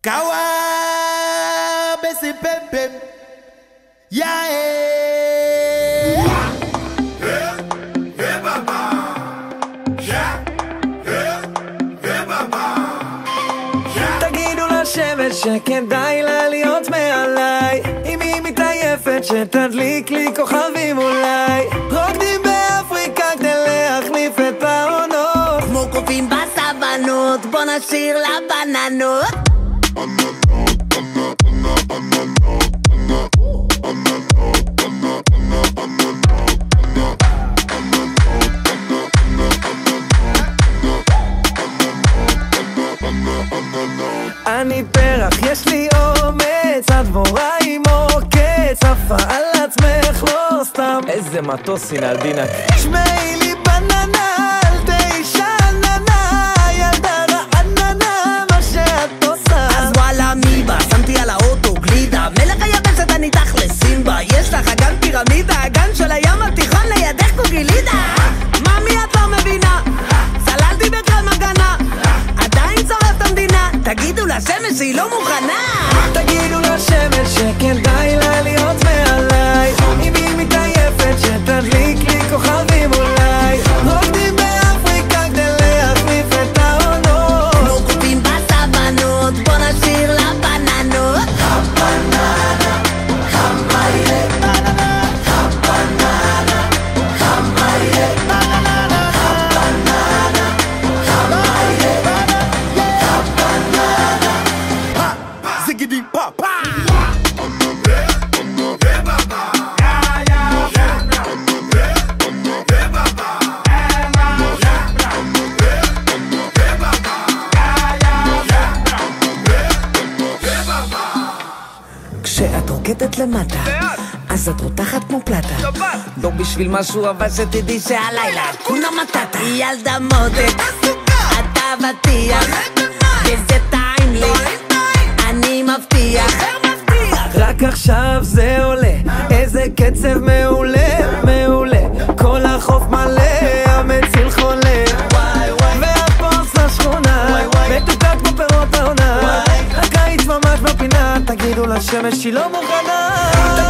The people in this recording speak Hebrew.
Kawa besi pempem Ya תגידו לשמש שכדאי לה להיות מעליי. אם היא מתעייפת שתדליק לי כוכבים אולי. רוקדים באפריקה כדי להחליף את העונות. כמו קופים בסבנות, בוא נשאיר לה אני פרח, יש לי אומץ, הדבורה עם עוקץ, עפה על עצמך לא סתם. איזה מטוס הנה אלדינה שמעי לי בננה, אל תהיי שאננה, ילדה רעננה, מה שאת עושה. אז וואלה מי בא? שמתי על האוטו גלידה. מלך היבשת אני תכלס סימבה. יש לך אגן פירמידה אגן של הים התיכון לידך קוגלידה. ממי שהיא לא מוכנה כשאת רוקדת למטה, אז את רותחת כמו פלטה. לא בשביל משהו, אבל שתדעי שהלילה כונה מטאטה. ילדה מותק, את אבטיח, וזה טעים לי, אני מבטיח. רק עכשיו זה עולה, איזה קצב מעולה לשמש שהיא לא מוכנה